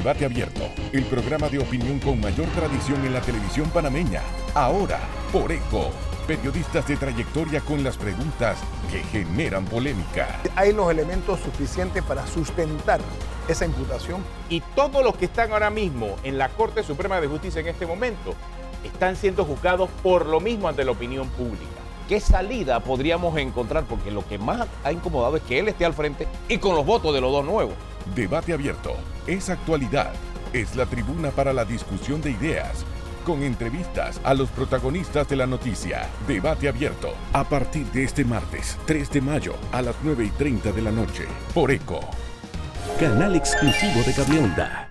Debate Abierto, el programa de opinión con mayor tradición en la televisión panameña. Ahora, por ECO. Periodistas de trayectoria con las preguntas que generan polémica. Hay los elementos suficientes para sustentar esa imputación. Y todos los que están ahora mismo en la Corte Suprema de Justicia en este momento están siendo juzgados por lo mismo ante la opinión pública. ¿Qué salida podríamos encontrar? Porque lo que más ha incomodado es que él esté al frente y con los votos de los dos nuevos. Debate abierto. Es actualidad. Es la tribuna para la discusión de ideas. Con entrevistas a los protagonistas de la noticia. Debate abierto. A partir de este martes, 3 de mayo, a las 9 y 30 de la noche. Por ECO. Canal exclusivo de Cableonda.